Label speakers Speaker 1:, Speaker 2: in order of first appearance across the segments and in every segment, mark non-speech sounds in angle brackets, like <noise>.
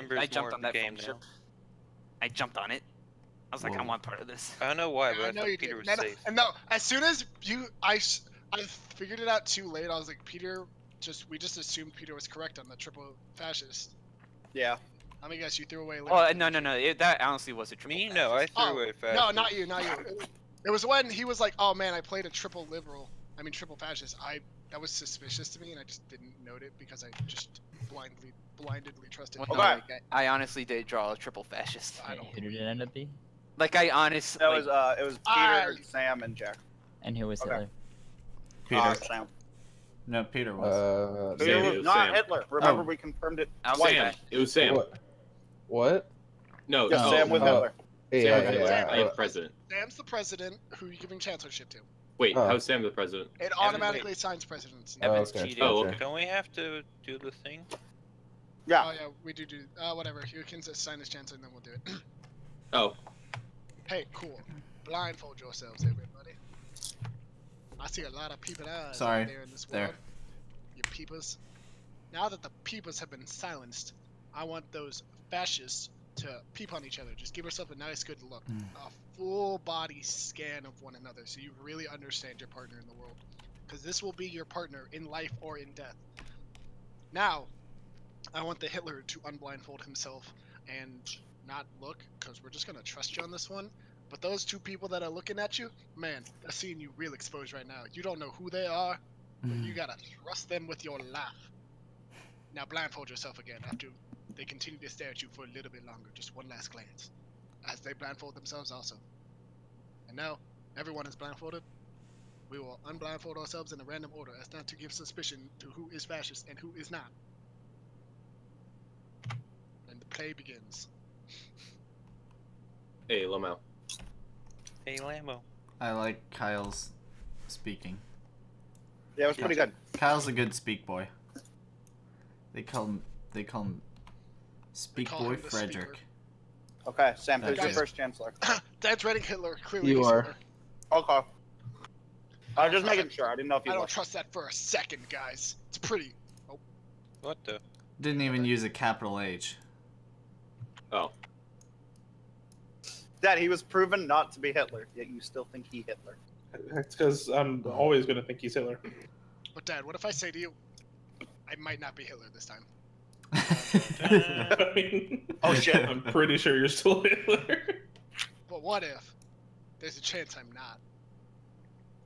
Speaker 1: I, I jumped on
Speaker 2: the
Speaker 1: that
Speaker 2: game
Speaker 1: ship. I jumped on it. I was like, I
Speaker 3: Whoa.
Speaker 1: want part of this.
Speaker 2: I don't know why,
Speaker 4: Yeah,
Speaker 2: but I,
Speaker 4: I know
Speaker 2: thought Peter
Speaker 4: did.
Speaker 2: was
Speaker 4: No, no,
Speaker 2: safe.
Speaker 4: and no, as soon as you, I, I figured it out too late. I was like, Peter, just we just assumed Peter was correct on the triple fascist.
Speaker 5: Yeah.
Speaker 4: Let me guess, you threw away.
Speaker 1: Oh
Speaker 4: liberty.
Speaker 1: no no no! It, that honestly was a triple.
Speaker 2: Me? No, I threw
Speaker 4: Oh,
Speaker 2: away fast.
Speaker 4: No, not you, not you. It- It was when he was like, "Oh man, I played a triple liberal. I mean, triple fascist." I that was suspicious to me, and I just didn't note it because I just blindly, blindedly trusted.
Speaker 1: Well,
Speaker 4: him.
Speaker 1: no,
Speaker 5: Okay.
Speaker 1: like, I, I honestly did draw a triple fascist.
Speaker 4: I don't.
Speaker 6: Who did it end up being?
Speaker 1: Like I honestly.
Speaker 5: That was uh, it was Peter,
Speaker 4: I-
Speaker 5: Sam, and Jack.
Speaker 6: And who was
Speaker 5: Okay.
Speaker 6: Hitler?
Speaker 3: Peter.
Speaker 5: Uh, Sam.
Speaker 3: no, Peter was.
Speaker 7: Uh,
Speaker 5: Peter
Speaker 8: Sam,
Speaker 5: was
Speaker 8: was
Speaker 5: not
Speaker 8: Sam.
Speaker 5: Hitler. Remember,
Speaker 7: Oh.
Speaker 5: we confirmed it.
Speaker 1: I'll
Speaker 5: twice.
Speaker 8: Sam.
Speaker 1: that.
Speaker 8: It was Sam.
Speaker 7: What? What?
Speaker 8: No,
Speaker 5: Yeah,
Speaker 8: oh,
Speaker 5: Sam with
Speaker 7: oh.
Speaker 5: Hitler.
Speaker 7: Yeah,
Speaker 8: Sam was
Speaker 7: yeah,
Speaker 8: Hitler.
Speaker 7: yeah.
Speaker 8: I am president.
Speaker 4: Sam's the president. Who are you giving chancellorship to?
Speaker 8: Wait,
Speaker 7: Oh.
Speaker 8: how's Sam the president?
Speaker 4: It automatically assigns presidency.
Speaker 7: Oh,
Speaker 1: Evan's
Speaker 7: okay,
Speaker 1: cheating.
Speaker 8: Oh, okay.
Speaker 2: Don't we have to do the thing?
Speaker 5: Yeah.
Speaker 4: Oh yeah, we do do. Uh, whatever. You can just sign as chancellor, and then we'll do it. <clears throat>
Speaker 8: Oh,
Speaker 4: hey, cool. Blindfold yourselves, everybody. I see a lot of people eyes
Speaker 3: Sorry,
Speaker 4: out there in this
Speaker 3: there.
Speaker 4: world. You peepers. Now that the peepers have been silenced, I want those fascists to peep on each other. Just give yourself a nice, good look.
Speaker 3: Mm.
Speaker 4: A full body scan of one another so you really understand your partner in the world. Because this will be your partner in life or in death. Now, I want the Hitler to unblindfold himself and not look, because we're just going to trust you on this one. But those two people that are looking at you, man, they're seeing you real exposed right now. You don't know who they are, but you hmm. gotta trust them with your life. Now blindfold yourself again after they continue to stare at you for a little bit longer. Just one last glance. As they blindfold themselves also. And now, everyone is blindfolded. We will unblindfold ourselves in a random order as not to give suspicion to who is fascist and who is not. And the play begins.
Speaker 8: hey, Lamau.
Speaker 2: Hey, Lambo.
Speaker 3: I like Kyle's speaking.
Speaker 5: Yeah, it was pretty good.
Speaker 3: Kyle's a good speak boy. They call him. They call him. Speak
Speaker 4: call
Speaker 3: boy
Speaker 4: him
Speaker 3: Frederick.
Speaker 4: speaker.
Speaker 5: Okay, Sam, who's your first chancellor? <coughs>
Speaker 4: That's Redding Hitler. Clearly
Speaker 7: You are.
Speaker 4: Hitler.
Speaker 5: Okay. I was just making sure. I didn't know if you.
Speaker 4: I
Speaker 5: you
Speaker 4: don't
Speaker 5: were.
Speaker 4: trust that for a second, guys. It's pretty. Oh.
Speaker 2: What the?
Speaker 3: Didn't even use a capital H.
Speaker 8: Oh,
Speaker 5: Dad, he was proven not to be Hitler, yet you still think he Hitler.
Speaker 9: That's because I'm always going to think he's Hitler.
Speaker 4: But Dad, what if I say to you, I might not be Hitler this time? <laughs>
Speaker 9: I mean,
Speaker 5: Oh shit.
Speaker 9: I'm pretty sure you're still Hitler.
Speaker 4: But what if there's a chance I'm not?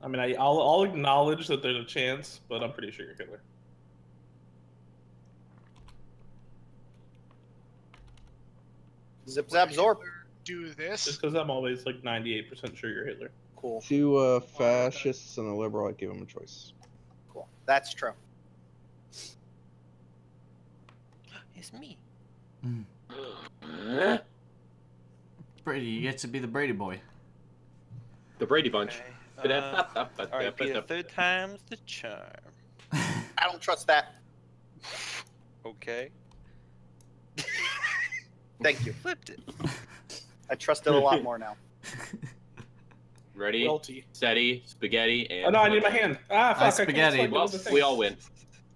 Speaker 9: I mean, I, I'll, I'll acknowledge that there's a chance, but I'm pretty sure you're Hitler.
Speaker 5: Zip
Speaker 4: Would
Speaker 5: zap zorb.
Speaker 4: Hitler Do this?
Speaker 9: Just because I'm always like 98% sure you're Hitler.
Speaker 5: Cool.
Speaker 7: Two uh, fascists and a liberal, I give him a choice.
Speaker 5: Cool. That's true.
Speaker 2: It's me.
Speaker 3: Brady, you get to be the Brady boy.
Speaker 8: the Brady Bunch.
Speaker 2: Okay. <laughs> Uh, Alright, Peter, third time's the charm. <laughs>
Speaker 5: I don't trust that.
Speaker 2: Okay.
Speaker 5: Thank you.
Speaker 2: Flipped it.
Speaker 5: I trust it a lot more now. <laughs>
Speaker 8: Ready,
Speaker 9: Guilty.
Speaker 8: steady, spaghetti, and.
Speaker 9: Oh no, I need my hand. Ah, fuck! I can't
Speaker 3: spaghetti.
Speaker 9: select
Speaker 8: Well, we all win.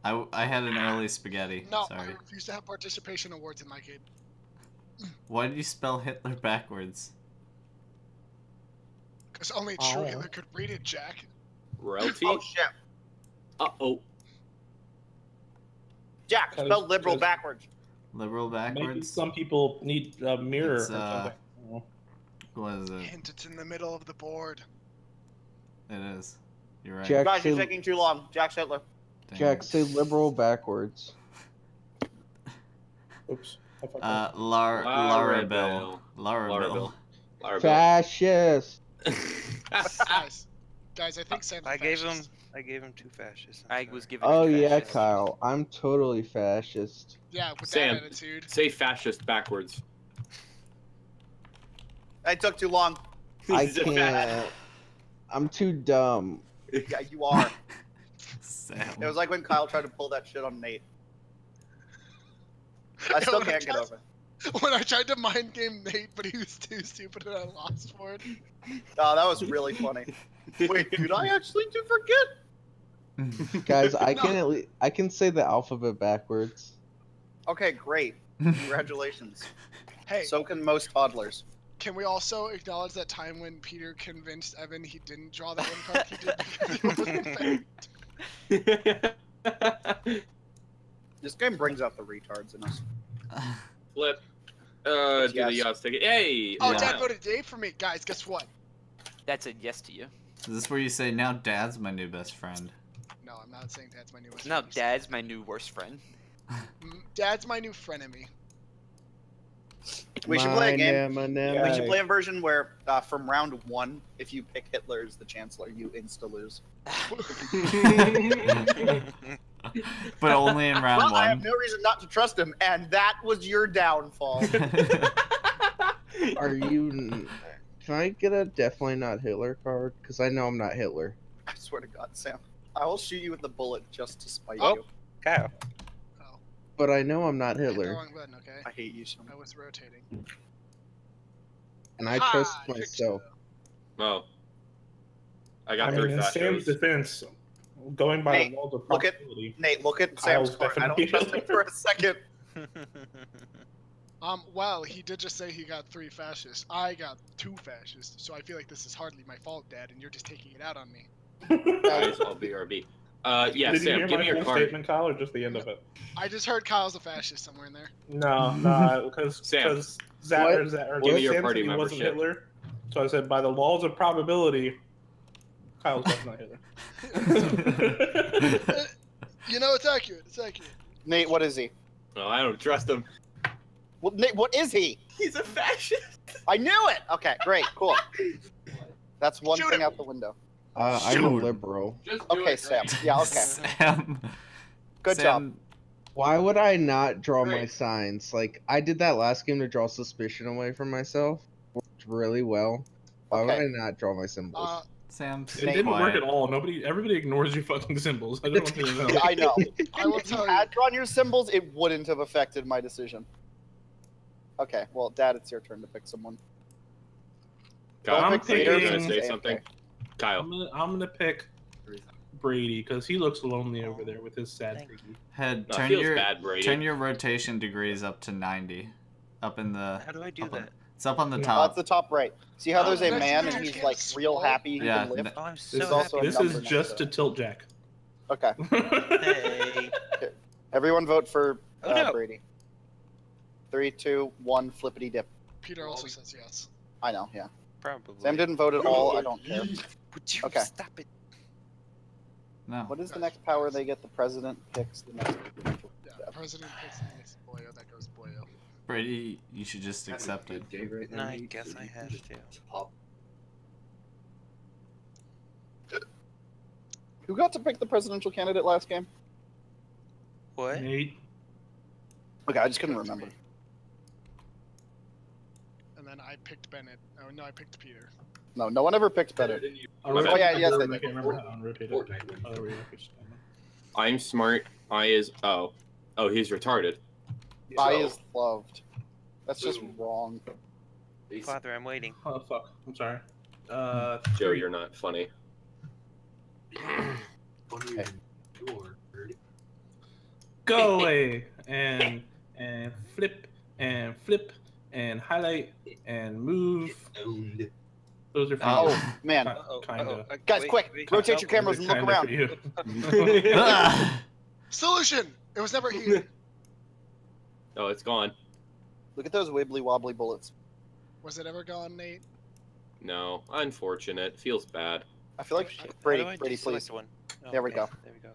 Speaker 3: I, I had an early spaghetti.
Speaker 4: No,
Speaker 3: Sorry.
Speaker 4: I refuse to have participation awards in my game.
Speaker 3: Why did you spell Hitler backwards?
Speaker 4: Because only a true
Speaker 9: Oh.
Speaker 4: Hitler could read it, Jack.
Speaker 8: Royalty.
Speaker 5: Oh shit.
Speaker 8: Uh oh.
Speaker 5: Jack,
Speaker 9: Cause-
Speaker 5: spell liberal backwards.
Speaker 3: Liberal backwards.
Speaker 9: Maybe
Speaker 3: backwards?
Speaker 9: some people need a mirror
Speaker 3: It's, uh. What is it?
Speaker 4: Hint, it's in the middle of the board.
Speaker 3: It is. You're right.
Speaker 7: Jack,
Speaker 5: Guys, you're
Speaker 7: say,
Speaker 5: taking too long. Jack Hitler.
Speaker 3: Dang
Speaker 7: Jack,
Speaker 3: it.
Speaker 7: say liberal backwards. <laughs>
Speaker 9: Oops. I fucked
Speaker 3: Uh,
Speaker 9: up.
Speaker 3: Lar-
Speaker 8: Larabelle.
Speaker 3: Larabelle. Larabelle.
Speaker 8: Larabelle. <laughs>
Speaker 7: Fascist.
Speaker 4: guys, guys, I think Sam's a
Speaker 2: I gave him.
Speaker 4: Fascist.
Speaker 2: I gave him two fascists.
Speaker 1: I was given.
Speaker 7: Oh
Speaker 1: two
Speaker 7: yeah,
Speaker 1: fascists.
Speaker 7: Kyle. I'm totally fascist.
Speaker 4: Yeah, with
Speaker 8: Sam.
Speaker 4: that attitude.
Speaker 8: Say fascist backwards.
Speaker 5: I took too long.
Speaker 7: I can't. I'm too dumb.
Speaker 5: Yeah, you are.
Speaker 3: Sam.
Speaker 5: It was like when Kyle tried to pull that shit on Nate. I still can't get
Speaker 4: tried-
Speaker 5: over it.
Speaker 4: When I tried to mind game Nate, but he was too stupid and I lost for it.
Speaker 5: Oh, that was really funny. Wait, did I actually do forget? <laughs>
Speaker 7: Guys, I
Speaker 4: No.
Speaker 7: can at least I can say the alphabet backwards.
Speaker 5: Okay, great. <laughs> Congratulations.
Speaker 4: Hey,
Speaker 5: So can most toddlers.
Speaker 4: can we also acknowledge that time when Peter convinced Evan he didn't draw that one card he did <laughs> he?
Speaker 5: This game brings out the retards in us.
Speaker 8: Flip. Uh, do
Speaker 5: Yes.
Speaker 8: the odds ticket. Hey!
Speaker 4: Oh,
Speaker 3: Yeah.
Speaker 4: Dad voted Dave for me. Guys, guess what?
Speaker 1: That's a yes to you.
Speaker 3: Is this where you say now Dad's my new best friend?
Speaker 4: No, I'm not saying Dad's my new best
Speaker 1: No,
Speaker 4: friend.
Speaker 1: Dad's my new worst friend.
Speaker 4: Mm, Dad's my new frenemy.
Speaker 5: We should play a game.
Speaker 7: Nema
Speaker 5: We should play a version where, uh, from round one, if you pick Hitler as the chancellor, you insta lose. <laughs> <laughs>
Speaker 3: but only in round
Speaker 5: well, I have no reason not to trust him, and that was your downfall. <laughs>
Speaker 7: Are you? Can I get a definitely not Hitler card? Because I know I'm not Hitler.
Speaker 5: I swear to God, Sam. I will shoot you with the bullet just to spite
Speaker 2: Oh.
Speaker 5: you.
Speaker 2: Kyle.
Speaker 4: Oh,
Speaker 7: But I know I'm not
Speaker 4: hit the
Speaker 7: Hitler,
Speaker 4: wrong button. Okay,
Speaker 5: I hate you so
Speaker 4: I
Speaker 5: much.
Speaker 4: was rotating.
Speaker 7: and I
Speaker 4: Ha!
Speaker 7: trust
Speaker 4: Tricked you,
Speaker 7: myself.
Speaker 4: though.
Speaker 8: Oh. I
Speaker 9: I
Speaker 8: got
Speaker 9: mean,
Speaker 8: three
Speaker 9: in Sam's defense, going by
Speaker 5: Hey,
Speaker 9: the walls of
Speaker 5: look at- Nate, look at
Speaker 9: Kyle's
Speaker 5: Sam's card. I don't trust him for a second. <laughs> <laughs>
Speaker 4: Um, well, he did just say he got three fascists. I got two fascists, so I feel like this is hardly my fault, Dad, and you're just taking it out on me.
Speaker 8: Guys, I'll BRB. Uh, yeah,
Speaker 9: Did you
Speaker 8: Sam,
Speaker 9: hear
Speaker 8: give
Speaker 9: my
Speaker 8: me your
Speaker 9: full
Speaker 8: card.
Speaker 9: statement, Kyle, or just the end of it?
Speaker 4: I just heard Kyle's a fascist somewhere in there.
Speaker 9: No, no, because
Speaker 8: Sam,
Speaker 9: because Zach
Speaker 7: what?
Speaker 9: or Zach or
Speaker 8: Give me your
Speaker 9: Sam
Speaker 8: party
Speaker 9: said he wasn't
Speaker 8: membership.
Speaker 9: Hitler, so I said by the laws of probability, Kyle's definitely Hitler.
Speaker 4: Eh, <laughs> <laughs> you know, it's accurate. It's accurate.
Speaker 5: Nate, what is he?
Speaker 8: Oh, I don't trust him.
Speaker 5: Well, Nate, what is he?
Speaker 8: He's a fascist.
Speaker 5: I knew it. Okay, great, cool. That's one
Speaker 4: Shoot
Speaker 5: thing
Speaker 4: him.
Speaker 5: out the window.
Speaker 7: Uh, I'm a
Speaker 3: Shoot.
Speaker 7: liberal.
Speaker 5: Okay, Sam. Yeah, okay. <laughs>
Speaker 3: Sam,
Speaker 5: Good job.
Speaker 7: Why would I not draw my signs? Like I did that last game to draw suspicion away from myself. Worked really well. Why
Speaker 5: Okay.
Speaker 7: would I not draw my symbols?
Speaker 4: Uh,
Speaker 3: Sam,
Speaker 9: It didn't work at all. Nobody, everybody ignores your fucking symbols. I don't want to know. <laughs>
Speaker 5: I know. <laughs>
Speaker 4: I will
Speaker 5: if you
Speaker 4: tell you.
Speaker 5: had drawn your symbols, it wouldn't have affected my decision. Okay, well, Dad, it's your turn to pick someone.
Speaker 8: Kyle,
Speaker 9: I'm
Speaker 5: pick
Speaker 8: are you
Speaker 9: picking-
Speaker 8: gonna say
Speaker 5: AFK.
Speaker 8: something? Kyle.
Speaker 9: I'm gonna, I'm gonna pick Brady because he looks lonely over there with his sad
Speaker 2: Thank
Speaker 9: freaky.
Speaker 3: Head,
Speaker 8: No,
Speaker 3: turn your
Speaker 8: bad, Brady.
Speaker 3: turn your rotation degrees up to 90. Up in the.
Speaker 2: How do I do
Speaker 3: up on-
Speaker 2: that?
Speaker 3: It's up on the
Speaker 9: Yeah.
Speaker 3: Top.
Speaker 5: it's the top right. See how
Speaker 2: Oh,
Speaker 5: there's a man and he's like real
Speaker 4: well,
Speaker 5: happy he
Speaker 3: Yeah,
Speaker 5: can live?
Speaker 2: Oh, I'm
Speaker 9: This,
Speaker 2: so
Speaker 5: There's also
Speaker 2: happy.
Speaker 9: this is just
Speaker 5: to
Speaker 9: to tilt Jack.
Speaker 5: Okay, <laughs>
Speaker 2: Hey. <laughs>
Speaker 5: everyone vote for
Speaker 2: Oh,
Speaker 5: uh,
Speaker 2: no.
Speaker 5: Brady. Three, two, one, flippity dip.
Speaker 4: Peter also says yes.
Speaker 5: I know, yeah.
Speaker 2: Probably.
Speaker 5: Sam didn't vote at all. I don't care.
Speaker 2: Would you
Speaker 5: Okay.
Speaker 2: stop it?
Speaker 3: no.
Speaker 5: What is the next power they get? The president picks the next.
Speaker 4: Yeah, President picks the next Boyo. That goes Boyo.
Speaker 3: Brady, you should just accept it.
Speaker 2: No, I guess I have to.
Speaker 5: Who got to pick the presidential candidate last game?
Speaker 2: What?
Speaker 9: Nate,
Speaker 5: Okay, I just couldn't remember.
Speaker 4: And then I picked Bennett. Oh no, I picked Peter.
Speaker 5: No, no one ever picked better.
Speaker 9: I'll
Speaker 8: Oh,
Speaker 9: rotate
Speaker 5: yeah, yes,
Speaker 9: I can't remember how unrotated. Oh, yeah.
Speaker 8: I'm smart. I is. Oh. Oh, he's retarded.
Speaker 5: I is loved. That's just wrong.
Speaker 2: Father, I'm waiting.
Speaker 9: Oh fuck! I'm sorry. Uh,
Speaker 8: Joe,
Speaker 9: three.
Speaker 8: you're not funny. <clears throat>
Speaker 9: go away and and flip and flip and highlight and move. Those are for
Speaker 3: Oh.
Speaker 9: you.
Speaker 5: Oh man,
Speaker 2: Uh-oh,
Speaker 9: Kinda.
Speaker 2: uh-oh, uh,
Speaker 5: Guys,
Speaker 2: wait,
Speaker 5: quick,
Speaker 2: wait,
Speaker 5: rotate
Speaker 2: no,
Speaker 5: your cameras and look around.
Speaker 9: for you. <laughs>
Speaker 4: Solution. It was never here. <laughs>
Speaker 8: Oh, it's gone.
Speaker 5: Look at those wibbly wobbly bullets.
Speaker 4: was it ever gone, Nate?
Speaker 8: No, unfortunate. Feels bad.
Speaker 5: I feel like
Speaker 2: How
Speaker 5: Brady,
Speaker 2: do I
Speaker 5: Brady, please.
Speaker 2: One? Oh,
Speaker 5: There we
Speaker 2: okay,
Speaker 5: go.
Speaker 2: There we go.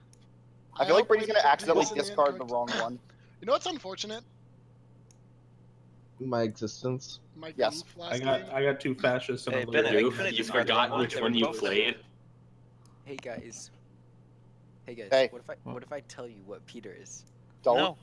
Speaker 5: I feel like Brady's gonna accidentally discard the
Speaker 4: incorrect-
Speaker 5: wrong one. <laughs>
Speaker 4: You know what's unfortunate?
Speaker 7: My existence.
Speaker 4: My
Speaker 5: Yes.
Speaker 9: I got
Speaker 4: game.
Speaker 9: I got two fascists and
Speaker 2: Hey,
Speaker 9: a
Speaker 2: Bennett. I
Speaker 8: Goof, you forgot which one you played.
Speaker 6: Hey guys. Hey guys.
Speaker 5: Hey.
Speaker 6: What if I what if I tell you what Peter is?
Speaker 5: Don't.
Speaker 2: No,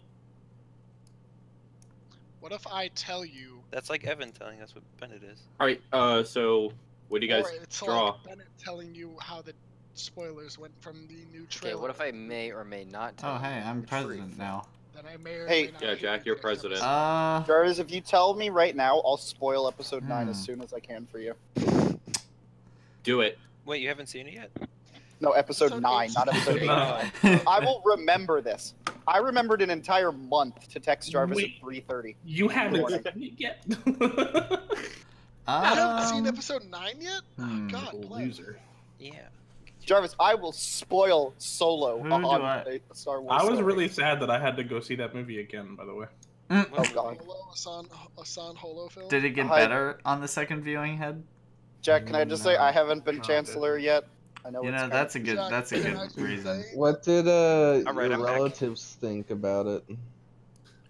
Speaker 4: What if I tell you?
Speaker 2: that's like Evan telling us what Bennett is.
Speaker 8: All right. Uh, so what do you guys
Speaker 4: or it's
Speaker 8: draw?
Speaker 4: like Bennett telling you how the spoilers went from the new trailer.
Speaker 6: Okay,
Speaker 4: trailer.
Speaker 6: what if I may or may not tell
Speaker 3: Oh, hey, I'm president
Speaker 6: truth?
Speaker 3: now.
Speaker 4: Then I may or
Speaker 5: Hey.
Speaker 4: may not
Speaker 8: Yeah,
Speaker 4: hate
Speaker 8: Jack,
Speaker 4: you
Speaker 8: you're president.
Speaker 3: Uh,
Speaker 5: Jarvis, if you tell me right now, I'll spoil episode nine as
Speaker 3: Hmm.
Speaker 5: soon as I can for you.
Speaker 8: Do it.
Speaker 2: Wait, you haven't seen it yet?
Speaker 5: No, episode
Speaker 4: Episode
Speaker 5: nine,
Speaker 4: eight.
Speaker 5: not episode eight.
Speaker 9: No.
Speaker 5: I will remember this. I remembered an entire month to text Jarvis
Speaker 9: Wait.
Speaker 5: at 3:30.
Speaker 9: You haven't
Speaker 5: Morning.
Speaker 9: seen it yet. <laughs>
Speaker 4: I haven't seen
Speaker 3: Um,
Speaker 4: episode nine yet.
Speaker 3: hmm.
Speaker 4: Oh, God, play.
Speaker 9: Loser.
Speaker 2: Yeah.
Speaker 5: Jarvis, I will spoil Solo
Speaker 3: Who
Speaker 5: on
Speaker 3: do I-
Speaker 5: a Star Wars.
Speaker 9: I was
Speaker 5: story.
Speaker 9: really sad that I had to go see that movie again. By the way.
Speaker 3: Mm.
Speaker 5: Oh God,
Speaker 4: Holo, a San, a San Holo film.
Speaker 3: Did it get
Speaker 5: I-
Speaker 3: better on the second viewing head?
Speaker 5: Jack, can I just say I haven't been
Speaker 3: No,
Speaker 5: Chancellor yet? I know
Speaker 3: You know, that's a good
Speaker 4: Jack,
Speaker 3: that's a good reason.
Speaker 4: say-
Speaker 7: What did uh
Speaker 2: All right,
Speaker 7: your
Speaker 2: I'm back.
Speaker 7: relatives think about it?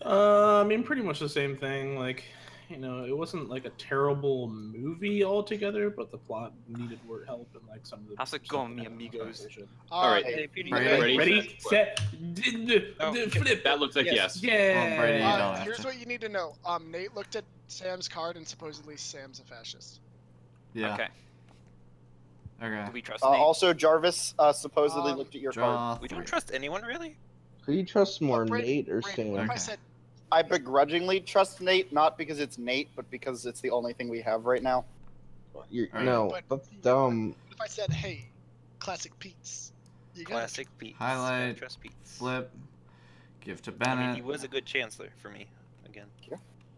Speaker 9: Uh, I mean, pretty much the same thing. Like, you know, it wasn't like a terrible movie altogether, but the plot needed more help and like some of the.
Speaker 1: How's it
Speaker 9: some
Speaker 1: going,
Speaker 9: of
Speaker 1: mi amigos?
Speaker 5: All right,
Speaker 2: Hey,
Speaker 3: Ready? Ready?
Speaker 9: Ready, set, d- d-
Speaker 2: Oh,
Speaker 9: flip.
Speaker 8: That looks like yes.
Speaker 9: Yeah.
Speaker 3: Well,
Speaker 4: Uh,
Speaker 3: don't
Speaker 4: here's what you need to know. Um, Nate looked at Sam's card and supposedly Sam's a fascist.
Speaker 3: Yeah.
Speaker 1: Okay.
Speaker 3: Okay.
Speaker 1: Do we trust
Speaker 5: Uh,
Speaker 1: Nate?
Speaker 5: also, Jarvis uh, supposedly
Speaker 4: Um,
Speaker 5: looked at your
Speaker 3: Draw
Speaker 5: card.
Speaker 2: We don't trust anyone, really?
Speaker 7: Who do you trust more,
Speaker 4: Brady-
Speaker 7: Nate or
Speaker 4: Brady,
Speaker 7: Sam?
Speaker 4: What if I said
Speaker 5: I begrudgingly trust Nate, not because it's Nate, but because it's the only thing we have right now.
Speaker 7: You're,
Speaker 3: Alright.
Speaker 7: no,
Speaker 4: But-
Speaker 7: that's dumb.
Speaker 4: what if I said hey, classic Pete's? You got it.
Speaker 2: Classic Pete.
Speaker 3: Highlight,
Speaker 2: Trust Pete's.
Speaker 3: Flip. Give to
Speaker 2: I mean,
Speaker 3: Bennett.
Speaker 2: he was a good chancellor for me. Again.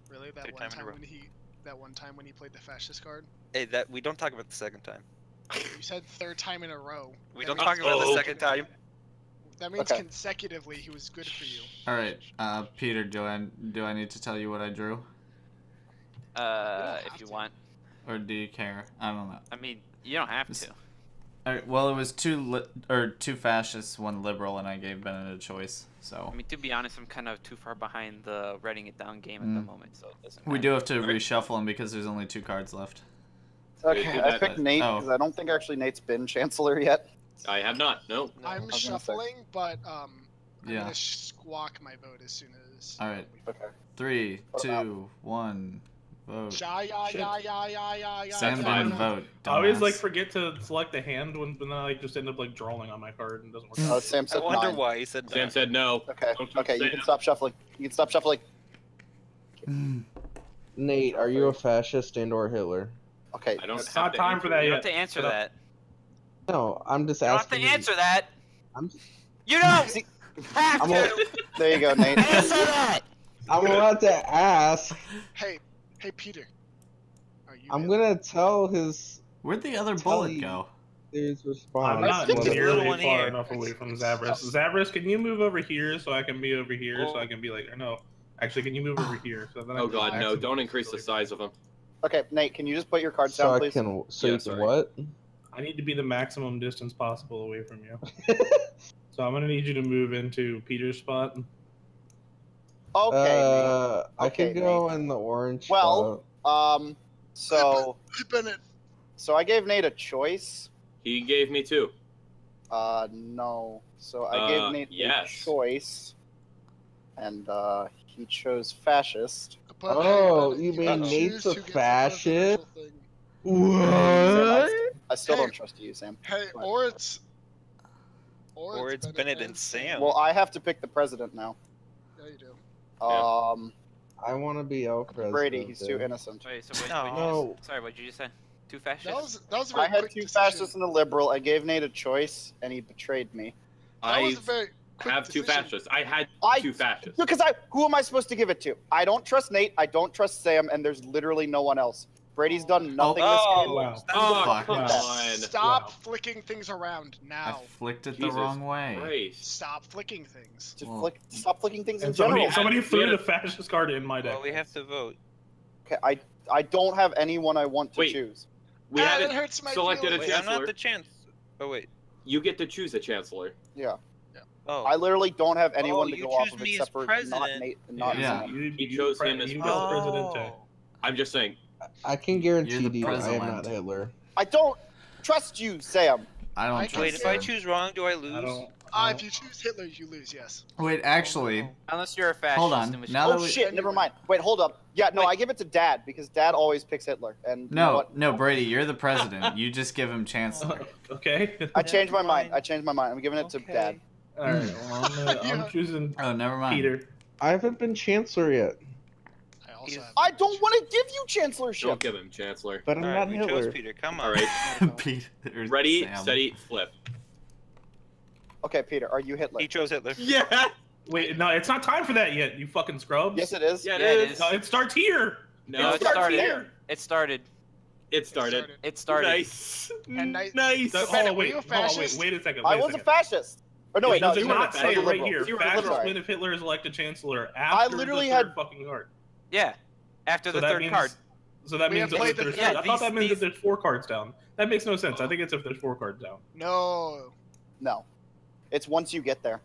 Speaker 4: Really, that
Speaker 2: Third
Speaker 4: one
Speaker 2: time
Speaker 4: time when he, that one time when he played the fascist card.
Speaker 2: Hey, that we don't talk about the second time.
Speaker 4: You said third time in a row.
Speaker 2: We
Speaker 4: That
Speaker 2: don't talk about the second time.
Speaker 4: That means
Speaker 5: Okay.
Speaker 4: consecutively he was good for you.
Speaker 3: All right, uh, Peter. Do I do I need to tell you what I drew,
Speaker 1: uh,
Speaker 4: have
Speaker 1: if you
Speaker 4: to.
Speaker 1: want.
Speaker 3: or do you care? I don't know.
Speaker 1: I mean, you don't have
Speaker 3: This-
Speaker 1: to.
Speaker 3: All right, well, it was two li- or two fascists, one liberal, and I gave Bennett a choice. So
Speaker 1: I mean, to be honest, I'm kind of too far behind the writing it down game at the
Speaker 3: Mm.
Speaker 1: moment, so it doesn't.
Speaker 3: we do have to reshuffle them because there's only two cards left.
Speaker 5: Okay, I picked Nate
Speaker 3: oh.
Speaker 5: because I don't think actually Nate's been Chancellor yet.
Speaker 8: I have not. No.
Speaker 2: No.
Speaker 4: I'm
Speaker 5: was gonna say.
Speaker 4: shuffling, but um, I'm
Speaker 3: Yeah.
Speaker 4: gonna squawk my vote as soon as.
Speaker 3: All right.
Speaker 5: Okay.
Speaker 3: Three,
Speaker 5: What about-
Speaker 3: two, one, vote.
Speaker 4: Ja ya
Speaker 9: Shit.
Speaker 4: ya ya ya ya ya.
Speaker 3: Sam
Speaker 4: ya,
Speaker 3: didn't
Speaker 4: ya.
Speaker 3: vote.
Speaker 9: I always like forget to select a hand when, when I like, just end up like drawing on my card and it doesn't work.
Speaker 5: Uh,
Speaker 9: out.
Speaker 5: Sam
Speaker 2: I
Speaker 5: said
Speaker 2: wonder
Speaker 5: nine.
Speaker 2: why he said
Speaker 8: Sam
Speaker 2: that.
Speaker 8: said no.
Speaker 5: Okay,
Speaker 8: Don't
Speaker 5: okay, you can
Speaker 8: no.
Speaker 5: stop shuffling. You can stop shuffling.
Speaker 3: Mm.
Speaker 7: Nate, are you a fascist and or Hitler?
Speaker 5: Okay.
Speaker 8: I don't
Speaker 9: It's
Speaker 8: have
Speaker 9: not time for that
Speaker 1: You
Speaker 9: yet.
Speaker 1: don't have to answer
Speaker 9: Shut
Speaker 1: that.
Speaker 7: No, I'm just
Speaker 1: You don't have to answer that.
Speaker 7: I'm,
Speaker 1: You don't <laughs> have
Speaker 7: I'm
Speaker 1: to
Speaker 5: there you go, Nate. <laughs>
Speaker 1: answer that.
Speaker 7: I'm about to ask.
Speaker 4: Hey, hey, Peter.
Speaker 7: I'm
Speaker 4: Hitler?
Speaker 7: gonna tell his
Speaker 3: Where'd the other bullet
Speaker 7: you.
Speaker 3: go?
Speaker 7: his
Speaker 9: I'm not nearly far
Speaker 2: here.
Speaker 9: enough away from Zabris. Zabris, can you move over here so I can be over here so
Speaker 2: Oh.
Speaker 9: I can be like, or no, actually, can you move over here so then I
Speaker 8: Oh
Speaker 9: can
Speaker 8: god, no! Don't increase the size of him.
Speaker 5: Okay, Nate, can you just put your cards
Speaker 7: so
Speaker 5: down,
Speaker 7: I
Speaker 5: please?
Speaker 7: can. So
Speaker 8: Yeah,
Speaker 7: you can
Speaker 8: sorry.
Speaker 7: what?
Speaker 9: I need to be the maximum distance possible away from you. <laughs> So I'm gonna need you to move into Peter's spot.
Speaker 5: Okay. Nate.
Speaker 7: uh, I can go in the orange.
Speaker 5: Well- Um. So,
Speaker 4: Hey, Bennett.
Speaker 5: so I gave Nate a choice.
Speaker 8: He gave me two.
Speaker 5: Uh, no. So I
Speaker 8: Uh,
Speaker 5: gave Nate
Speaker 8: yes.
Speaker 5: a choice, and uh, he chose fascist.
Speaker 4: But,
Speaker 7: Oh, you mean
Speaker 4: choose
Speaker 7: Nate's a
Speaker 4: who gets the
Speaker 7: fascist? What?
Speaker 5: I still
Speaker 4: Hey.
Speaker 5: don't trust you, Sam.
Speaker 4: Hey,
Speaker 5: What?
Speaker 4: or it's.
Speaker 2: Or it's Bennett and Sam.
Speaker 5: Well, I have to pick the president now.
Speaker 4: Yeah, you do.
Speaker 8: Yeah.
Speaker 5: Um,
Speaker 7: I want to be El President.
Speaker 5: Brady, he's too innocent.
Speaker 1: Wait, so what,
Speaker 2: No.
Speaker 1: what
Speaker 7: No.
Speaker 1: you just, sorry, what did you just say? Two fascists?
Speaker 4: That was that was a very
Speaker 5: I had
Speaker 4: quick
Speaker 5: two
Speaker 4: decision.
Speaker 5: fascists and a liberal. I gave Nate a choice, and he betrayed me.
Speaker 4: That was
Speaker 8: I
Speaker 4: a very quick
Speaker 8: have two fascists. I had
Speaker 5: I-
Speaker 8: two fascists.
Speaker 5: Because I, who am I supposed to give it to? I don't trust Nate. I don't trust Sam, and there's literally no one else. Brady's done nothing
Speaker 2: Oh,
Speaker 5: this game.
Speaker 9: Wow.
Speaker 8: Oh,
Speaker 3: Fuck.
Speaker 8: come on.
Speaker 4: Stop
Speaker 9: Wow.
Speaker 4: flicking things around now.
Speaker 3: I
Speaker 4: now.
Speaker 3: flicked it
Speaker 8: Jesus
Speaker 3: the wrong way.
Speaker 8: Christ.
Speaker 4: Stop flicking things.
Speaker 5: Just
Speaker 3: Well-
Speaker 5: flick, stop flicking things in
Speaker 9: And
Speaker 5: general.
Speaker 9: somebody, somebody threw
Speaker 8: had
Speaker 9: the fascist card in my deck.
Speaker 2: Well, we have to vote.
Speaker 5: Okay, I, I don't have anyone I want to
Speaker 8: Wait.
Speaker 5: choose.
Speaker 8: We
Speaker 4: ah, that
Speaker 8: haven't
Speaker 4: hurts my
Speaker 8: selected a
Speaker 4: feelings.
Speaker 2: Wait, I'm not
Speaker 8: chancellor.
Speaker 2: the chance. Oh wait.
Speaker 8: You get to choose a chancellor.
Speaker 5: Yeah,
Speaker 2: Oh.
Speaker 5: I literally don't have anyone
Speaker 2: Oh,
Speaker 5: to go off
Speaker 2: choose
Speaker 5: of
Speaker 2: me as
Speaker 5: except for not
Speaker 2: president.
Speaker 5: Nate not
Speaker 3: Yeah.
Speaker 5: Sam.
Speaker 9: You,
Speaker 8: He
Speaker 9: you
Speaker 8: chose him as
Speaker 9: you
Speaker 8: president.
Speaker 2: Oh.
Speaker 8: I'm just saying.
Speaker 7: I can guarantee
Speaker 3: You're
Speaker 7: I am not Hitler.
Speaker 5: I don't trust you, Sam.
Speaker 3: I don't
Speaker 4: I
Speaker 3: trust
Speaker 2: Wait, if I choose wrong, do I lose?
Speaker 9: I don't.
Speaker 4: Ah, if you choose Hitler, you lose. Yes.
Speaker 3: Wait, actually,
Speaker 1: Unless you're a fascist.
Speaker 3: Hold on, now
Speaker 5: Oh
Speaker 3: that we-
Speaker 5: shit! Never mind. Wait, hold up. Yeah, no,
Speaker 2: Wait.
Speaker 5: I give it to Dad because Dad always picks Hitler. And you know
Speaker 3: no, no, Brady, you're the president. You just give him chancellor. <laughs>
Speaker 9: okay.
Speaker 5: I changed my mind.
Speaker 2: mind.
Speaker 5: I changed my mind. I'm giving it to
Speaker 2: Okay.
Speaker 5: Dad.
Speaker 9: All right. Well, I'm, gonna, I'm <laughs> choosing
Speaker 3: Oh, never mind.
Speaker 9: Peter.
Speaker 7: I haven't been Chancellor yet,
Speaker 4: I also have.
Speaker 5: I don't want to give you chancellorship.
Speaker 8: Don't give him chancellor.
Speaker 7: but I'm
Speaker 2: All right,
Speaker 7: not
Speaker 2: we
Speaker 7: Hitler.
Speaker 2: chose Peter. Come on.
Speaker 8: All right. <laughs> <laughs>
Speaker 3: Peter. <laughs>
Speaker 8: Ready,
Speaker 3: Sam.
Speaker 8: steady, flip.
Speaker 5: Okay, Peter, are you Hitler?
Speaker 2: He chose Hitler.
Speaker 8: Yeah.
Speaker 9: Wait, no, it's not time for that yet. You fucking scrubs.
Speaker 5: Yes, it is.
Speaker 8: Yeah, it
Speaker 1: Yeah, it
Speaker 8: is.
Speaker 1: is.
Speaker 9: No, it starts here.
Speaker 8: No,
Speaker 1: it
Speaker 8: it starts
Speaker 1: started.
Speaker 8: here.
Speaker 1: It started.
Speaker 8: It started.
Speaker 1: It started.
Speaker 8: Nice.
Speaker 4: And nice-
Speaker 8: nice.
Speaker 9: So-
Speaker 4: So,
Speaker 9: hold
Speaker 4: were
Speaker 9: wait,
Speaker 4: you a
Speaker 9: hold on, wait, wait a second.
Speaker 5: I
Speaker 9: wait a
Speaker 5: was a
Speaker 9: second.
Speaker 5: fascist. Or no, wait, no,
Speaker 9: does
Speaker 5: you were
Speaker 9: not
Speaker 5: a
Speaker 9: say
Speaker 5: liberal.
Speaker 9: right here.
Speaker 5: You were a
Speaker 9: Fascist
Speaker 5: liberal.
Speaker 9: win if Hitler is elected chancellor after I
Speaker 5: literally
Speaker 9: the third
Speaker 5: had-
Speaker 9: fucking card.
Speaker 1: Yeah. After
Speaker 9: So
Speaker 1: the third
Speaker 9: means,
Speaker 1: card.
Speaker 9: So that
Speaker 4: We
Speaker 9: means
Speaker 4: have
Speaker 9: that
Speaker 4: played the-
Speaker 9: there's,
Speaker 1: yeah,
Speaker 9: I thought that
Speaker 1: these-
Speaker 9: means
Speaker 1: these-
Speaker 9: that there's four cards down. That makes no sense. I think it's if there's four cards down.
Speaker 4: No.
Speaker 5: No, it's once you get there.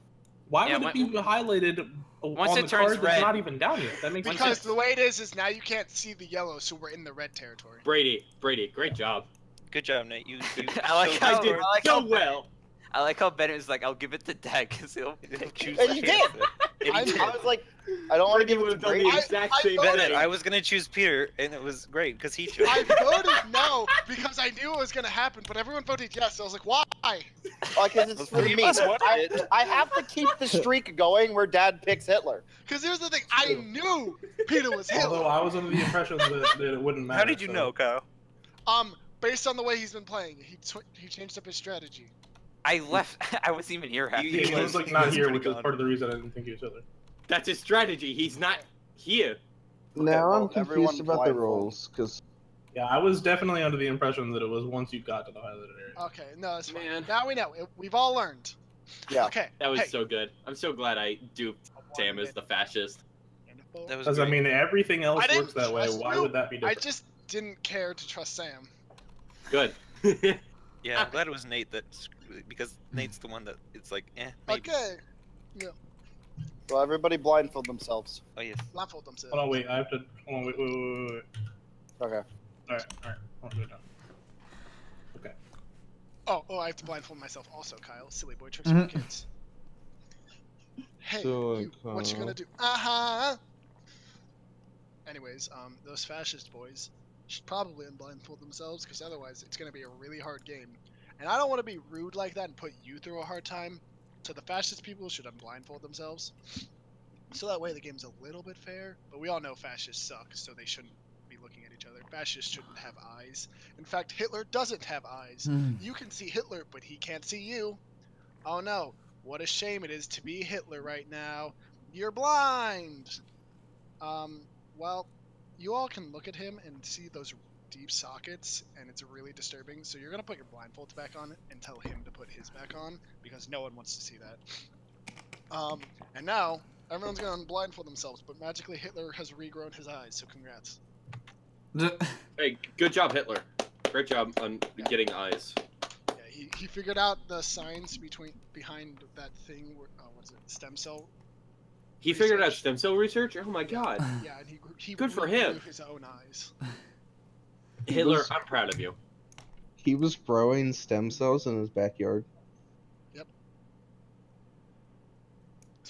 Speaker 9: Why
Speaker 1: Yeah,
Speaker 9: would it be highlighted
Speaker 1: Once
Speaker 9: on
Speaker 1: it
Speaker 9: the
Speaker 1: turns
Speaker 9: card that's
Speaker 1: red-
Speaker 9: not even down yet? That makes
Speaker 4: Because
Speaker 9: sense.
Speaker 4: the way it is is now you can't see the yellow, so we're in the red territory.
Speaker 8: Brady, Brady, great job.
Speaker 2: Good job, Nate. You, you <laughs>
Speaker 1: I like
Speaker 2: so
Speaker 1: how-
Speaker 8: I did
Speaker 1: I like
Speaker 8: so
Speaker 1: how-
Speaker 8: well.
Speaker 1: I like how Bennett was like, I'll give it to Dad because he'll.
Speaker 2: He'll choose
Speaker 5: And
Speaker 2: the
Speaker 5: you did.
Speaker 2: And
Speaker 5: I,
Speaker 2: he did. <laughs> <laughs> <laughs>
Speaker 5: I was like, I don't want to give it
Speaker 8: would
Speaker 5: to Brady.
Speaker 8: the exact
Speaker 4: I
Speaker 8: same
Speaker 4: voted-
Speaker 8: thing.
Speaker 2: I was gonna choose Peter, and it was great because he chose.
Speaker 4: I voted <laughs> no because I knew it was gonna happen, but everyone voted yes. I was like, why?
Speaker 5: Because it's for me.
Speaker 2: of us wanted
Speaker 5: I. I have to keep the streak going where Dad picks Hitler.
Speaker 4: Because here's the thing, I knew Peter was
Speaker 9: Although I was under the impression that, that it wouldn't matter.
Speaker 2: How did you
Speaker 9: so-
Speaker 2: know, Kyle?
Speaker 4: Um, based on the way he's been playing, he tw- he changed up his strategy.
Speaker 1: I left. <laughs> I wasn't even here half
Speaker 9: He
Speaker 2: He
Speaker 9: was
Speaker 2: was-
Speaker 9: like
Speaker 2: he
Speaker 9: not
Speaker 2: was
Speaker 9: here,
Speaker 2: pretty
Speaker 9: which is part of the reason I didn't think he was Hitler.
Speaker 8: That's his strategy. He's not here.
Speaker 7: Now
Speaker 5: well,
Speaker 7: I'm confused about the
Speaker 5: blindfold.
Speaker 7: rules because
Speaker 9: Yeah, I was definitely under the impression that it was once you got to the highlighted area.
Speaker 4: Okay, no, it's fine.
Speaker 8: Man.
Speaker 4: Now we know. We've all learned.
Speaker 5: Yeah.
Speaker 4: Okay.
Speaker 8: That was
Speaker 4: hey.
Speaker 8: so good. I'm so glad I duped Sam as the fascist.
Speaker 2: That was
Speaker 9: Because I mean, everything else
Speaker 4: I
Speaker 9: works that way. Why
Speaker 4: you.
Speaker 9: would that be different?
Speaker 4: I just didn't care to trust Sam.
Speaker 8: Good. <laughs>
Speaker 2: Yeah, I'm glad it was Nate that sc- because Nate's the one that it's like, eh, maybe.
Speaker 4: Okay.
Speaker 5: So everybody blindfold themselves.
Speaker 2: Oh yes.
Speaker 4: Blindfold themselves.
Speaker 9: Hold on, wait. I have to. Hold on, wait, wait, wait, wait. wait.
Speaker 5: Okay.
Speaker 9: All right, all right. Hold on, do it now. Okay.
Speaker 4: Oh, oh, I have to blindfold myself also, Kyle. Silly boy tricks for kids. Hey,
Speaker 7: So,
Speaker 4: you, what you gonna do? Uh huh. Anyways, um, those fascist boys should probably unblindfold themselves because otherwise it's gonna be a really hard game. And I don't want to be rude like that and put you through a hard time. So the fascist people should unblindfold themselves. So that way the game's a little bit fair. But we all know fascists suck, so they shouldn't be looking at each other. Fascists shouldn't have eyes. In fact, Hitler doesn't have eyes. You can see Hitler, but he can't see you. Oh no, what a shame it is to be Hitler right now. You're blind! Um, well, you all can look at him and see those deep sockets, and it's really disturbing. So you're gonna put your blindfolds back on and tell him to put his back on, because no one wants to see that. Um, and now, everyone's gonna blindfold themselves, but magically Hitler has regrown his eyes, so congrats. <laughs>
Speaker 8: hey, good job, Hitler. Great job on getting eyes.
Speaker 4: Yeah, he, he figured out the science between behind that thing. Where, uh, what is it? Stem cell.
Speaker 8: He figured out stem cell research. Oh my god,
Speaker 4: Yeah, and he he
Speaker 8: Good for him.
Speaker 4: His own eyes. <laughs>
Speaker 8: Hitler!
Speaker 7: was-
Speaker 8: I'm proud of you.
Speaker 7: he was growing stem cells in his backyard.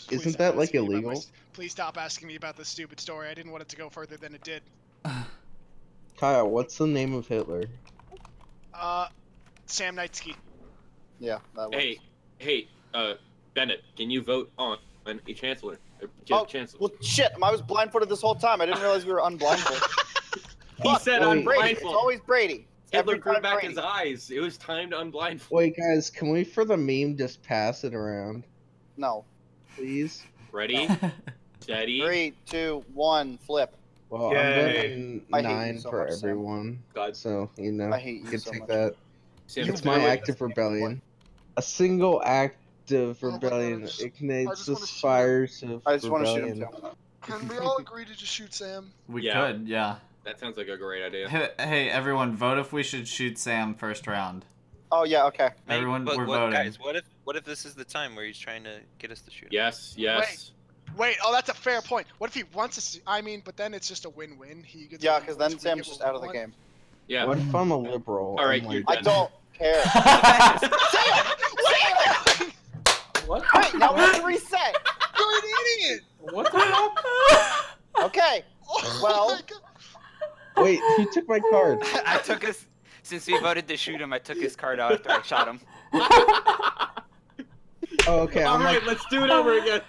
Speaker 4: Please
Speaker 7: Isn't that, like,
Speaker 4: asking me about my
Speaker 7: illegal?
Speaker 4: Please stop asking me about this stupid story. I didn't want it to go further than it did. <sighs>
Speaker 7: Kyle, what's the name of Hitler?
Speaker 4: Uh, Sam Nitsky.
Speaker 5: Yeah, that works.
Speaker 8: Hey, hey, uh, Bennett, can you vote on, on a chancellor? A
Speaker 5: Oh,
Speaker 8: chancellor.
Speaker 5: Well, shit, I was blindfolded this whole time. I didn't realize we were unblindfolded. <laughs>
Speaker 8: he
Speaker 5: Fuck,
Speaker 8: said
Speaker 7: wait.
Speaker 5: Brady. It's always Brady.
Speaker 8: Hitler
Speaker 5: Every
Speaker 8: grew
Speaker 5: time
Speaker 8: back
Speaker 5: Brady.
Speaker 8: his eyes. It was time to unblindfold.
Speaker 7: Wait, guys, can we for the meme just pass it around,
Speaker 5: No.
Speaker 7: please?
Speaker 8: Ready, <laughs> steady.
Speaker 5: Three, two, one, flip.
Speaker 7: Well,
Speaker 9: Yay.
Speaker 7: I'm voting
Speaker 5: I hate you
Speaker 7: nine
Speaker 5: so
Speaker 7: for
Speaker 5: much,
Speaker 7: everyone,
Speaker 8: God,
Speaker 7: so you know,
Speaker 5: I hate
Speaker 7: you
Speaker 5: you
Speaker 7: can
Speaker 5: so
Speaker 7: take
Speaker 5: much.
Speaker 7: that.
Speaker 8: Sam,
Speaker 7: It's my
Speaker 8: it.
Speaker 7: act of rebellion. A single act of
Speaker 4: Oh my God, I
Speaker 7: rebellion
Speaker 4: just- I
Speaker 7: ignites the
Speaker 4: wanna shoot him.
Speaker 7: fires of
Speaker 5: I just want to shoot him
Speaker 7: rebellion.
Speaker 5: too.
Speaker 4: Can we all agree to just shoot Sam?
Speaker 3: we
Speaker 8: Yeah.
Speaker 3: could, yeah.
Speaker 8: That sounds like a great idea.
Speaker 3: Hey, hey, everyone, vote if we should shoot Sam first round.
Speaker 5: Oh yeah, okay.
Speaker 2: Maybe-
Speaker 3: Everyone,
Speaker 2: but
Speaker 3: we're
Speaker 2: what,
Speaker 3: voting.
Speaker 2: guys, what if what if this is the time where he's trying to get us to shoot? him?
Speaker 8: Yes, yes.
Speaker 4: Wait, oh, that's a fair point. What if he wants to? See, I mean, but then it's just a win-win. He gets
Speaker 5: Yeah, because then Sam's just out of the
Speaker 4: want.
Speaker 5: game.
Speaker 8: Yeah.
Speaker 7: What if I'm a liberal?
Speaker 8: All right, you're
Speaker 7: like,
Speaker 5: I don't care.
Speaker 4: Sam, <laughs>
Speaker 9: What?
Speaker 5: Wait, now we have to reset. <laughs>
Speaker 4: you're an idiot.
Speaker 9: What the fuck?
Speaker 5: Okay.
Speaker 4: Oh
Speaker 5: Well-
Speaker 4: my God.
Speaker 7: Wait, who took my card? <laughs>
Speaker 1: I took his. Since we voted to shoot him, I took his card out after I shot him. <laughs>
Speaker 7: Oh, okay,
Speaker 8: All
Speaker 7: I'm
Speaker 8: right,
Speaker 7: like,
Speaker 8: let's do it over again.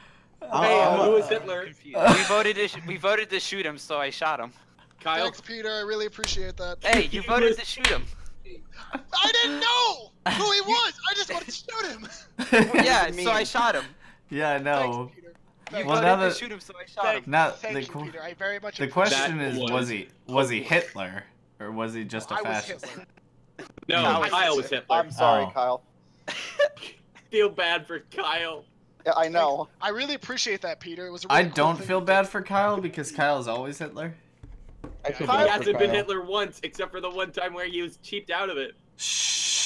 Speaker 7: I'm,
Speaker 8: Hey,
Speaker 7: I'm,
Speaker 8: uh,
Speaker 7: a-
Speaker 8: who is Hitler?
Speaker 2: Confused.
Speaker 1: We voted to sh- we voted to shoot him, so I shot him.
Speaker 8: Kyle.
Speaker 4: Thanks, Peter. I really appreciate that.
Speaker 1: Hey, you <laughs> voted to shoot him.
Speaker 4: I didn't know who he was. I just wanted to shoot him.
Speaker 1: Yeah, so I shot him.
Speaker 3: yeah, I know.
Speaker 4: Thanks, Peter. Thank
Speaker 3: Well,
Speaker 1: Well,
Speaker 3: now
Speaker 1: now
Speaker 3: that-
Speaker 1: shoot him, so I shot
Speaker 4: Thank,
Speaker 1: him.
Speaker 3: Now,
Speaker 4: thank
Speaker 3: the
Speaker 4: you, Peter. I very much
Speaker 3: The question
Speaker 8: That
Speaker 3: is,
Speaker 8: was-
Speaker 3: was he was he Hitler or was he just a
Speaker 4: I
Speaker 3: fascist?
Speaker 4: Hitler. <laughs>
Speaker 8: No,
Speaker 4: Kyle
Speaker 8: Kyle,
Speaker 4: was
Speaker 8: was Hitler.
Speaker 5: I'm sorry,
Speaker 3: Oh.
Speaker 5: Kyle. <laughs>
Speaker 8: feel bad for Kyle.
Speaker 5: Yeah, I know.
Speaker 4: I really appreciate that, Peter. It was. A
Speaker 3: I
Speaker 4: really cool
Speaker 3: don't
Speaker 4: thing
Speaker 3: feel bad for Kyle because Kyle is always Hitler.
Speaker 7: I feel
Speaker 4: Kyle
Speaker 8: He
Speaker 7: bad
Speaker 8: hasn't been
Speaker 7: Kyle.
Speaker 8: Hitler once, except for the one time where he was cheaped out of it.
Speaker 3: Shh.